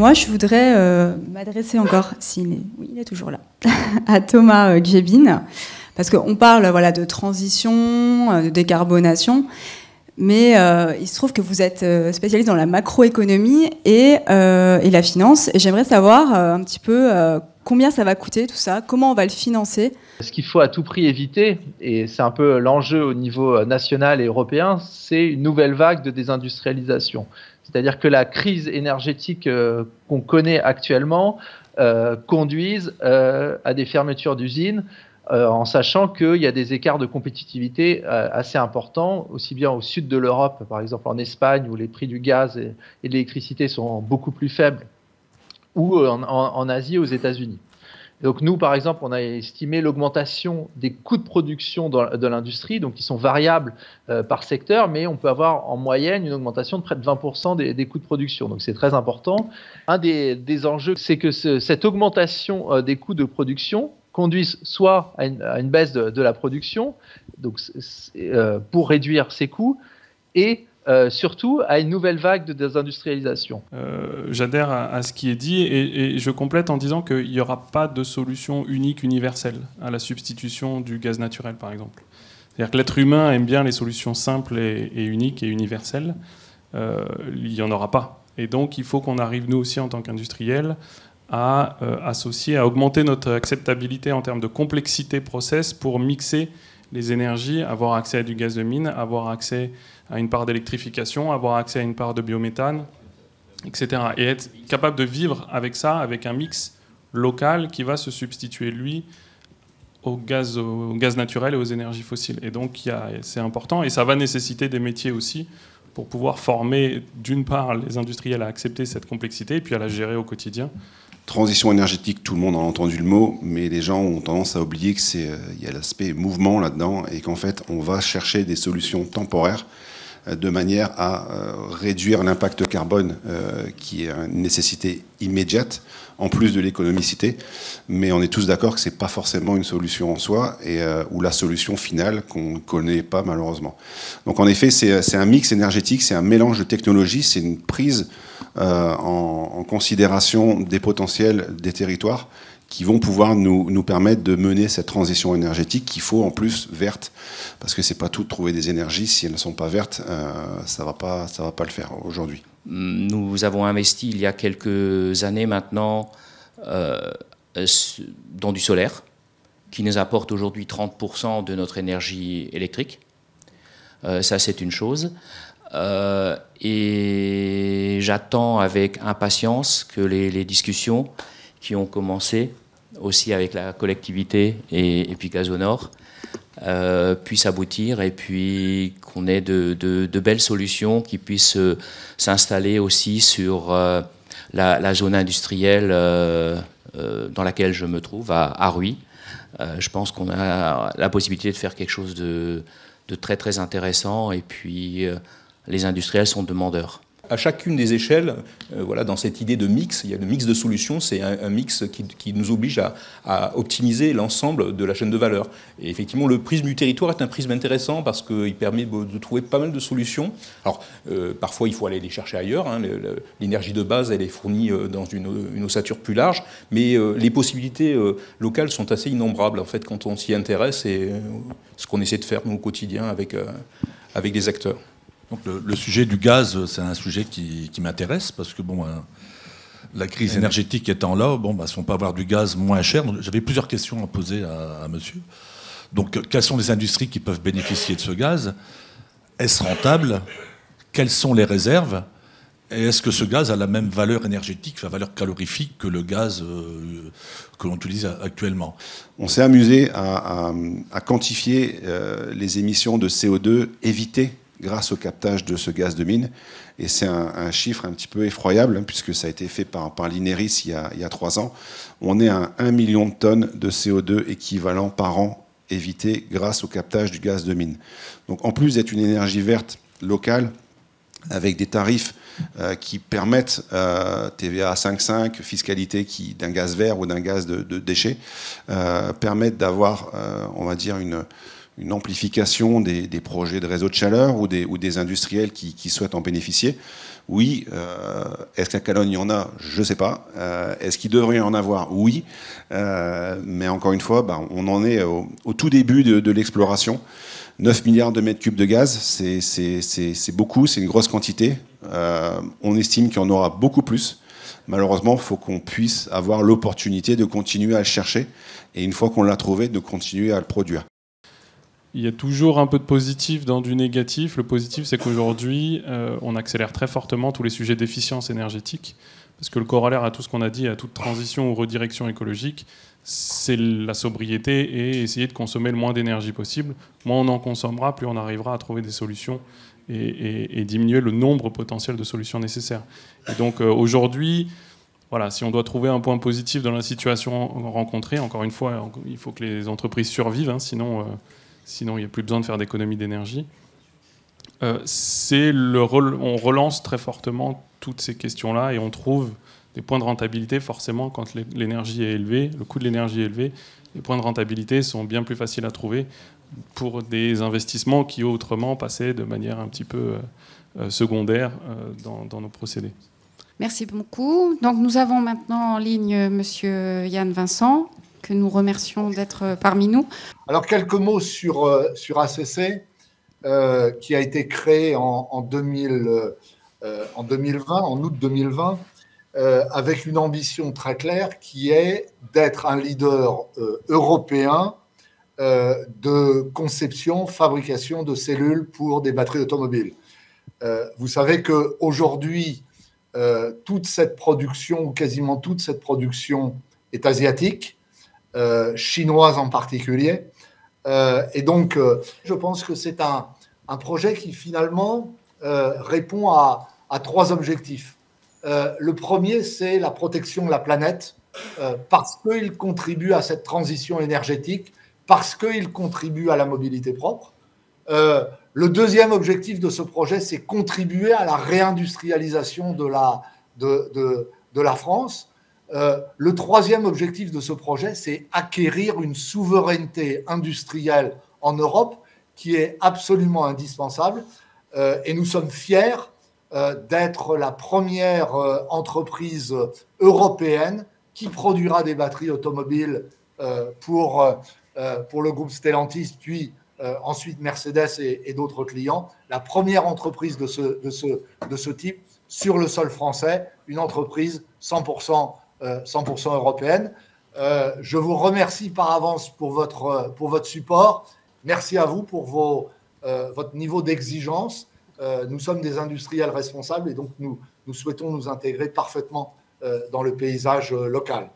Moi, je voudrais euh, m'adresser encore, s'il est, oui, il est toujours là, à Thomas euh, Gébin, parce qu'on parle voilà, de transition, euh, de décarbonation, mais il se trouve que vous êtes spécialiste dans la macroéconomie et, et la finance, et j'aimerais savoir un petit peu combien ça va coûter tout ça, comment on va le financer. Ce qu'il faut à tout prix éviter, et c'est un peu l'enjeu au niveau national et européen, c'est une nouvelle vague de désindustrialisation. C'est-à-dire que la crise énergétique euh, qu'on connaît actuellement euh, conduise euh, à des fermetures d'usines en sachant qu'il y a des écarts de compétitivité assez importants, aussi bien au sud de l'Europe, par exemple en Espagne, où les prix du gaz et, de l'électricité sont beaucoup plus faibles, ou en, en Asie, aux États-Unis. Donc nous, par exemple, on a estimé l'augmentation des coûts de production de l'industrie, donc qui sont variables euh, par secteur, mais on peut avoir en moyenne une augmentation de près de 20% des, coûts de production. Donc c'est très important. Un des, enjeux, c'est que cette augmentation euh, des coûts de production conduise soit à une, baisse de, la production, donc euh, pour réduire ces coûts, et euh, surtout à une nouvelle vague de désindustrialisation. Euh, j'adhère à, ce qui est dit et, je complète en disant qu'il n'y aura pas de solution unique, universelle à la substitution du gaz naturel, par exemple. C'est-à-dire que l'être humain aime bien les solutions simples et, uniques et universelles. Euh, il n'y en aura pas. Et donc, il faut qu'on arrive, nous aussi, en tant qu'industriels, à associer, à augmenter notre acceptabilité en termes de complexité process pour mixer les énergies, avoir accès à du gaz de mine, avoir accès à une part d'électrification, avoir accès à une part de biométhane, etc. Et être capable de vivre avec ça, avec un mix local qui va se substituer, lui, au gaz, gaz naturel et aux énergies fossiles. Et donc, c'est important. Et ça va nécessiter des métiers aussi pour pouvoir former, d'une part, les industriels à accepter cette complexité et puis à la gérer au quotidien. Transition énergétique, tout le monde a entendu le mot, mais les gens ont tendance à oublier qu'il euh, y a l'aspect mouvement là-dedans et qu'en fait, on va chercher des solutions temporaires de manière à euh, réduire l'impact carbone euh, qui est une nécessité immédiate, en plus de l'économicité. Mais on est tous d'accord que ce n'est pas forcément une solution en soi, et, ou la solution finale qu'on ne connaît pas malheureusement. Donc en effet, c'est un mix énergétique, c'est un mélange de technologies, c'est une prise en, considération des potentiels des territoires qui vont pouvoir nous, nous, permettre de mener cette transition énergétique qu'il faut en plus verte, parce que c'est pas tout de trouver des énergies si elles ne sont pas vertes, euh, ça va va pas le faire aujourd'hui. Nous avons investi il y a quelques années maintenant euh, dans du solaire, qui nous apporte aujourd'hui 30% de notre énergie électrique. Euh, ça, c'est une chose. et j'attends avec impatience que les discussions qui ont commencé aussi avec la collectivité et, puis Gazonor euh, puissent aboutir et puis qu'on ait de, belles solutions qui puissent euh, s'installer aussi sur euh, la, zone industrielle dans laquelle je me trouve, à, à je pense qu'on a la possibilité de faire quelque chose de, de très très intéressant et puis les industriels sont demandeurs à chacune des échelles, euh, voilà, dans cette idée de mix, il y a le mix de solutions, c'est un, mix qui, nous oblige à, optimiser l'ensemble de la chaîne de valeur. Et effectivement, le prisme du territoire est un prisme intéressant parce qu'il permet de trouver pas mal de solutions. Alors, euh, parfois, il faut aller les chercher ailleurs. Hein. L'énergie de base, elle est fournie euh, dans une, ossature plus large, mais les possibilités locales sont assez innombrables, en fait, quand on s'y intéresse, et ce qu'on essaie de faire, nous, au quotidien, avec, avec des acteurs. Donc le, sujet du gaz, c'est un sujet qui, m'intéresse parce que bon, hein, la crise énergétique étant là, bon, bah, si on peut avoir du gaz moins cher, j'avais plusieurs questions à poser à, monsieur. Donc, quelles sont les industries qui peuvent bénéficier de ce gaz? Est-ce rentable? Quelles sont les réserves? Et est-ce que ce gaz a la même valeur énergétique, la valeur calorifique que le gaz euh, que l'on utilise actuellement? On s'est amusé à, quantifier euh, les émissions de CO2 évitées grâce au captage de ce gaz de mine. Et c'est un, chiffre un petit peu effroyable, hein, puisque ça a été fait par, l'INERIS il, y a trois ans. On est à 1 million de tonnes de CO2 équivalent par an évité grâce au captage du gaz de mine. Donc en plus d'être une énergie verte locale, avec des tarifs euh, qui permettent euh, TVA 5,5, fiscalité d'un gaz vert ou d'un gaz de, déchets, euh, permettent d'avoir, on va dire, une une amplification des, projets de réseau de chaleur ou des, industriels qui, souhaitent en bénéficier. Oui. Euh, est-ce qu'à Calogne, il y en a? Je ne sais pas. Euh, est-ce qu'il devrait y en avoir? Oui. Euh, mais encore une fois, bah, on en est au, tout début de, l'exploration. 9 milliards de mètres cubes de gaz, c'est beaucoup, c'est une grosse quantité. on estime qu'il y en aura beaucoup plus. Malheureusement, il faut qu'on puisse avoir l'opportunité de continuer à le chercher et une fois qu'on l'a trouvé, de continuer à le produire il y a toujours un peu de positif dans du négatif. Le positif, c'est qu'aujourd'hui, euh, on accélère très fortement tous les sujets d'efficience énergétique, parce que le corollaire à tout ce qu'on a dit, à toute transition ou redirection écologique, c'est la sobriété et essayer de consommer le moins d'énergie possible. Moins on en consommera, plus on arrivera à trouver des solutions et, diminuer le nombre potentiel de solutions nécessaires. Et donc euh, aujourd'hui, voilà, si on doit trouver un point positif dans la situation rencontrée, encore une fois, il faut que les entreprises survivent, hein, sinon... Euh, sinon il n'y a plus besoin de faire d'économie d'énergie. Euh, le on relance très fortement toutes ces questions-là et on trouve des points de rentabilité forcément quand l'énergie est élevée, le coût de l'énergie est élevé, les points de rentabilité sont bien plus faciles à trouver pour des investissements qui autrement passaient de manière un petit peu euh, euh, secondaire dans, dans, nos procédés. Merci beaucoup. Donc nous avons maintenant en ligne Monsieur Yann Vincent, que nous remercions d'être parmi nous. Alors quelques mots sur, euh, sur ACC, euh, qui a été créé en, en, 2000, euh, en 2020, en août 2020, avec une ambition très claire qui est d'être un leader européen de conception, fabrication de cellules pour des batteries automobiles. vous savez qu'aujourd'hui, toute cette production, ou quasiment toute cette production, est asiatique. Euh, chinoise en particulier. Euh, et donc, euh, je pense que c'est un, un, projet qui finalement répond à, à, trois objectifs. le premier, c'est la protection de la planète, parce qu'il contribue à cette transition énergétique, parce qu'il contribue à la mobilité propre. le deuxième objectif de ce projet, c'est contribuer à la réindustrialisation de la, de, de, de la France euh, le troisième objectif de ce projet, c'est acquérir une souveraineté industrielle en Europe qui est absolument indispensable. Euh, et nous sommes fiers euh, d'être la première entreprise européenne qui produira des batteries automobiles pour, pour le groupe Stellantis, puis ensuite Mercedes et, et d'autres clients. La première entreprise de ce, de, ce, de ce type sur le sol français, une entreprise 100% 100% euh, européenne. Euh, je vous remercie par avance pour votre, pour votre support. Merci à vous pour vos, euh, votre niveau d'exigence. nous sommes des industriels responsables et donc nous, nous souhaitons nous intégrer parfaitement dans le paysage local.